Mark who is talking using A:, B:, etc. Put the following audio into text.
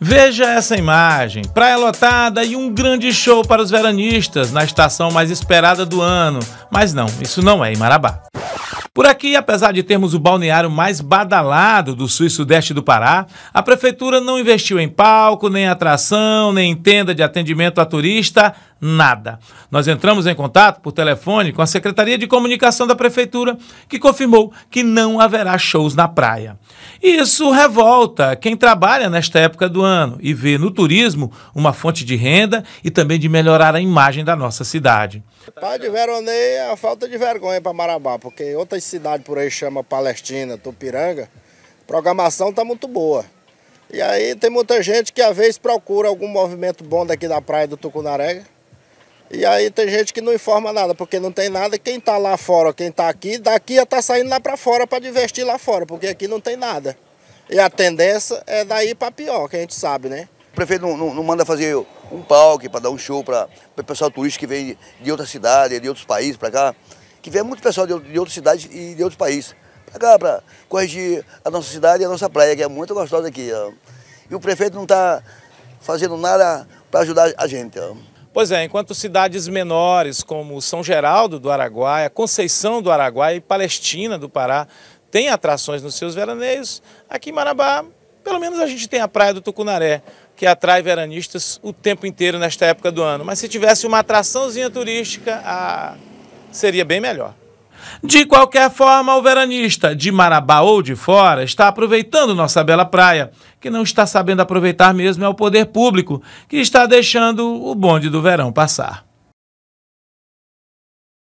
A: Veja essa imagem: praia lotada e um grande show para os veranistas na estação mais esperada do ano. Mas não, isso não é em Marabá. Por aqui, apesar de termos o balneário mais badalado do sul e sudeste do Pará, a prefeitura não investiu em palco, nem atração, nem em tenda de atendimento a turista, nada. Nós entramos em contato por telefone com a Secretaria de Comunicação da Prefeitura, que confirmou que não haverá shows na praia. Isso revolta quem trabalha nesta época do ano e vê no turismo uma fonte de renda e também de melhorar a imagem da nossa cidade.
B: Pai de veroneio é a falta de vergonha para Marabá, porque outras cidades por aí chama Palestina, Tupiranga, programação está muito boa. E aí tem muita gente que às vezes procura algum movimento bom daqui da praia do Tucunarega, e aí tem gente que não informa nada, porque não tem nada. Quem está lá fora, quem está aqui, daqui já está saindo lá para fora para divertir lá fora, porque aqui não tem nada. E a tendência é daí para pior, que a gente sabe, né?
C: O prefeito não, não, não manda fazer um palco para dar um show para o pessoal turístico que vem de outra cidade, de outros países para cá, que vem muito pessoal de, de outras cidades e de outros países para cá, para corrigir a nossa cidade e a nossa praia, que é muito gostosa aqui. Ó. E o prefeito não está fazendo nada para ajudar a gente. Ó.
A: Pois é, enquanto cidades menores como São Geraldo do Araguaia, Conceição do Araguaia e Palestina do Pará têm atrações nos seus veraneios, aqui em Marabá, pelo menos a gente tem a Praia do Tucunaré, que atrai veranistas o tempo inteiro nesta época do ano. Mas se tivesse uma atraçãozinha turística, ah, seria bem melhor. De qualquer forma, o veranista de Marabá ou de fora está aproveitando nossa bela praia. Que não está sabendo aproveitar mesmo é o poder público, que está deixando o bonde do verão passar.